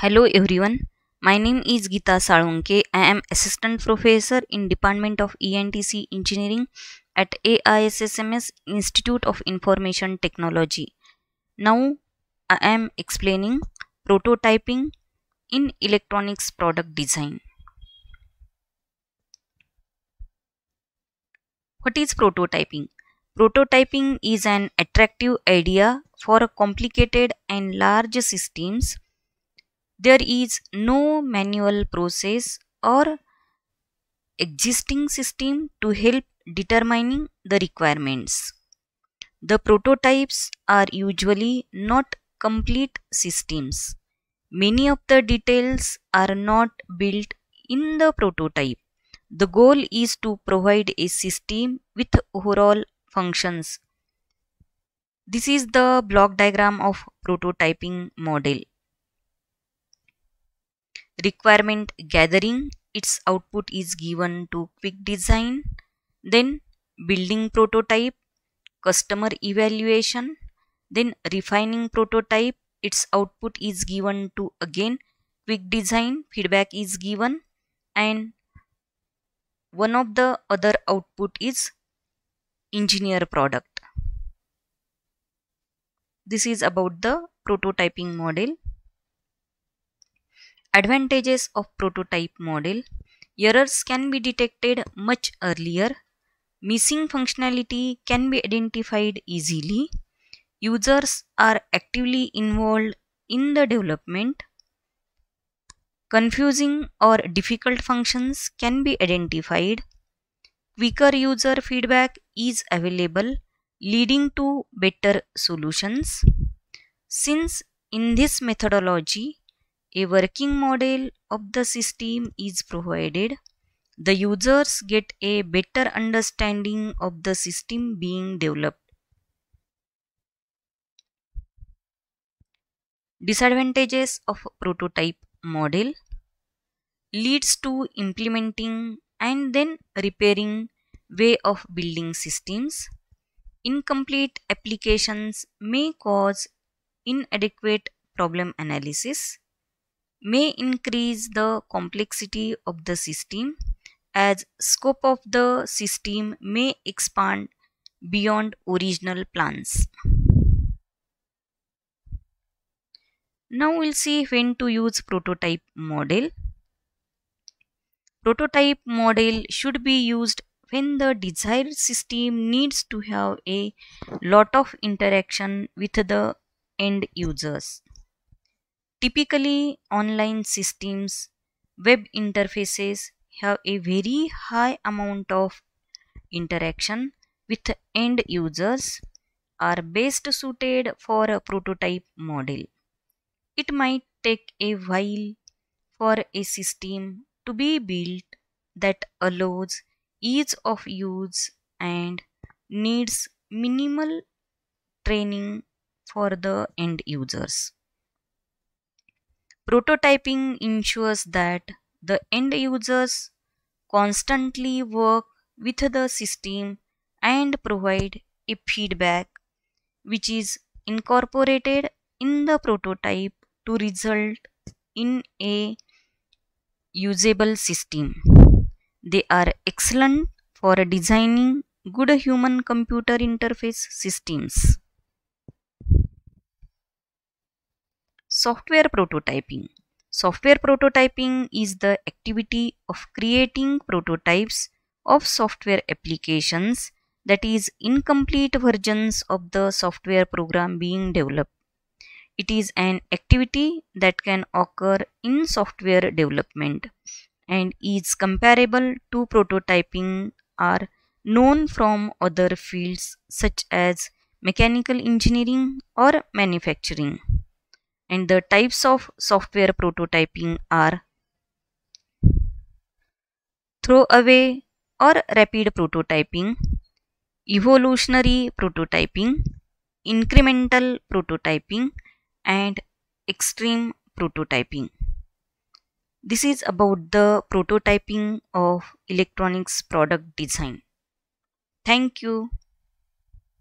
Hello everyone. My name is Geeta Salunke. I am assistant professor in Department of ENTC Engineering at AISSMS Institute of Information Technology. Now I am explaining prototyping in electronics product design. What is prototyping? Prototyping is an attractive idea for complicated and large systems there is no manual process or existing system to help determining the requirements. The prototypes are usually not complete systems. Many of the details are not built in the prototype. The goal is to provide a system with overall functions. This is the block diagram of prototyping model requirement gathering its output is given to quick design then building prototype customer evaluation then refining prototype its output is given to again quick design feedback is given and one of the other output is engineer product. This is about the prototyping model Advantages of prototype model Errors can be detected much earlier. Missing functionality can be identified easily. Users are actively involved in the development. Confusing or difficult functions can be identified. Quicker user feedback is available leading to better solutions. Since in this methodology a working model of the system is provided. The users get a better understanding of the system being developed. Disadvantages of prototype model leads to implementing and then repairing way of building systems. Incomplete applications may cause inadequate problem analysis may increase the complexity of the system as scope of the system may expand beyond original plans. Now we'll see when to use prototype model. Prototype model should be used when the desired system needs to have a lot of interaction with the end users. Typically, online systems, web interfaces have a very high amount of interaction with end users are best suited for a prototype model. It might take a while for a system to be built that allows ease of use and needs minimal training for the end users. Prototyping ensures that the end users constantly work with the system and provide a feedback which is incorporated in the prototype to result in a usable system. They are excellent for designing good human computer interface systems. Software prototyping. Software prototyping is the activity of creating prototypes of software applications that is incomplete versions of the software program being developed. It is an activity that can occur in software development and is comparable to prototyping are known from other fields such as mechanical engineering or manufacturing and the types of software prototyping are throwaway or rapid prototyping, evolutionary prototyping, incremental prototyping and extreme prototyping. This is about the prototyping of electronics product design. Thank you.